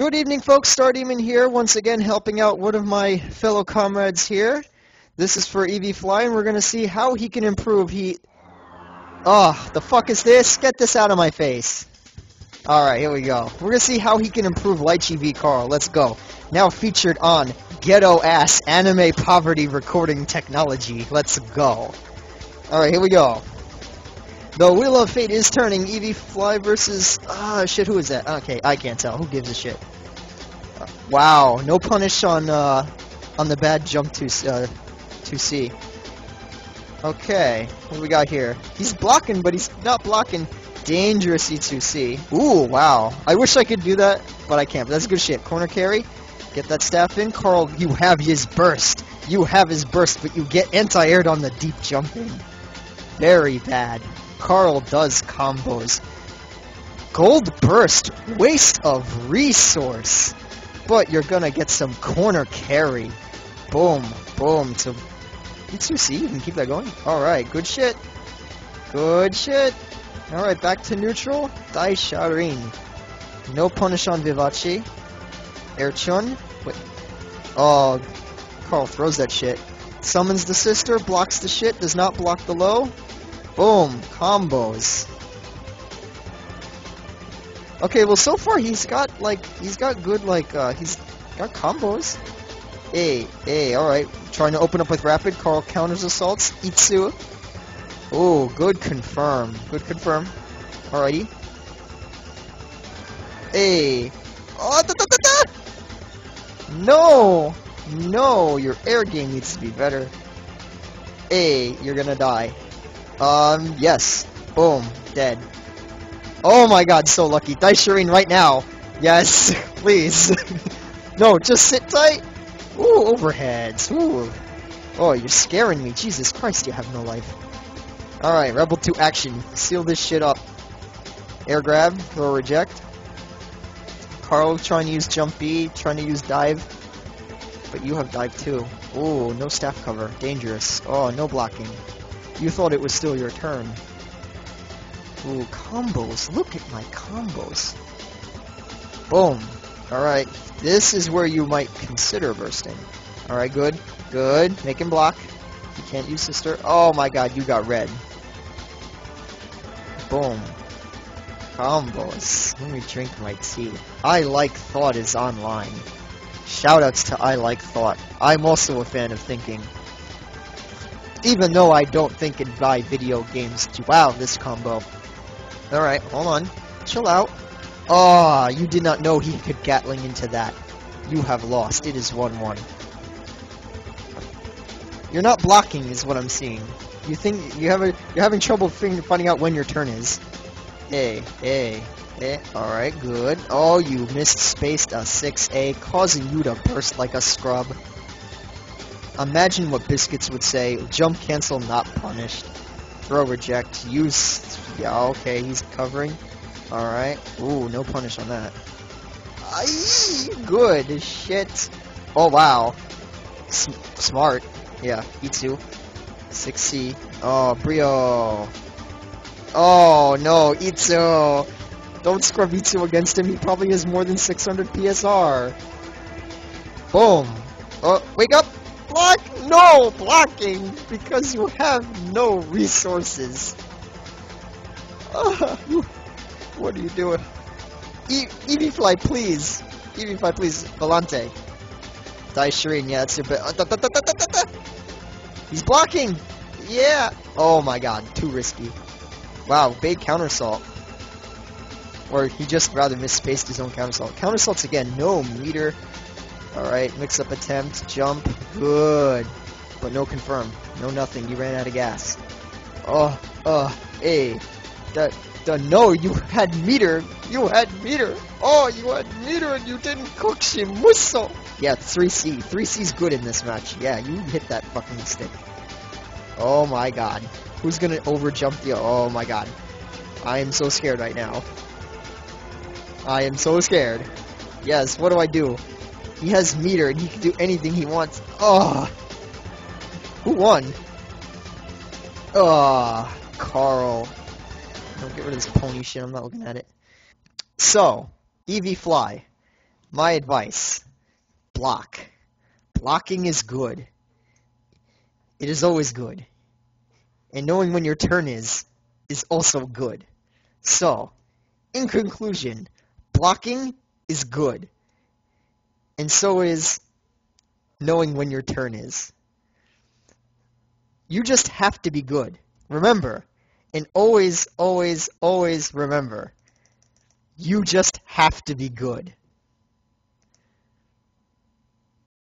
Good evening, folks. Star Demon here, once again helping out one of my fellow comrades here. This is for Eevee Fly, and we're going to see how he can improve. He... Oh, the fuck is this? Get this out of my face. Alright, here we go. We're going to see how he can improve Litchi V Carl. Let's go. Now featured on Ghetto Ass Anime Poverty Recording Technology. Let's go. Alright, here we go. The Wheel of Fate is turning. Eevee Fly versus... Ah, shit, who is that? Okay, I can't tell. Who gives a shit? Wow, no punish on, uh, on the bad jump to, uh, to C. Okay, what we got here? He's blocking, but he's not blocking. Dangerous E2C. Ooh, wow. I wish I could do that, but I can't. But that's good shit. Corner carry. Get that staff in. Carl, you have his burst. You have his burst, but you get anti-aired on the deep jumping. Very bad. Carl does combos. Gold Burst, waste of resource. But you're gonna get some corner carry. Boom, boom. So, it's you see, you can keep that going. Alright, good shit. Good shit. Alright, back to neutral. Daisharin. No punish on Vivace. Air Chun. Wait. Oh, Carl throws that shit. Summons the sister, blocks the shit, does not block the low. Boom. Combos. Okay, well, so far he's got, like, he's got good, like, uh, he's got combos. Hey, hey, alright. Trying to open up with rapid. Carl counters assaults. Itsu. Oh, good confirm. Good confirm. Alrighty. Hey. Oh, da, da, da! No! No, your air game needs to be better. Hey, you're gonna die. Um, yes. Boom. Dead. Oh my god, so lucky. Daisharin right now. Yes, please. no, just sit tight. Ooh, overheads. Ooh. Oh, you're scaring me. Jesus Christ, you have no life. Alright, Rebel 2 action. Seal this shit up. Air grab, throw reject. Carl trying to use jump B, trying to use dive. But you have dive too. Ooh, no staff cover. Dangerous. Oh, no blocking. You thought it was still your turn. Ooh, combos. Look at my combos. Boom. Alright. This is where you might consider bursting. Alright, good. Good. Make him block. You can't use sister. Oh my god, you got red. Boom. Combos. Let me drink my tea. I Like Thought is online. Shoutouts to I Like Thought. I'm also a fan of thinking. Even though I don't think and buy video games to wow this combo. Alright, hold on. Chill out. Ah, oh, you did not know he could Gatling into that. You have lost. It is 1-1. You're not blocking is what I'm seeing. You think you have a you're having trouble finding out when your turn is. Hey, hey, hey. Alright, good. Oh, you missed spaced a 6A, causing you to burst like a scrub. Imagine what Biscuits would say. Jump cancel, not punished. Throw reject. Use... Yeah, okay, he's covering. Alright. Ooh, no punish on that. Aye, good shit. Oh, wow. S smart. Yeah, Itsu. 6C. Oh, Brio. Oh, no, Itsu. Don't scrub Itsu against him. He probably has more than 600 PSR. Boom. Oh, wake up! Block! No! Blocking! Because you have no resources. Uh, what are you doing? E Eevee Fly, please! Eevee Fly, please. Volante. Daisharin, yeah, that's. Uh, da, da, da, He's blocking! Yeah! Oh my god, too risky. Wow, big counter assault. Or he just rather misspaced his own counter assault. Counter assaults again, no meter. Alright, mix-up attempt, jump, good. But no confirm, no nothing, you ran out of gas. Oh, uh, hey. That, the, no, you had meter, you had meter. Oh, you had meter and you didn't Kokushi Musou. Yeah, 3C, 3C's good in this match. Yeah, you hit that fucking stick. Oh my god. Who's gonna overjump the, oh my god. I am so scared right now. I am so scared. Yes, what do I do? He has meter and he can do anything he wants. Oh, who won? Oh, Carl. Don't get rid of this pony shit. I'm not looking at it. So, Eevee Fly. my advice, block. Blocking is good. It is always good. And knowing when your turn is, is also good. So, in conclusion, blocking is good. And so is knowing when your turn is. You just have to be good. Remember, and always, always, always remember, you just have to be good.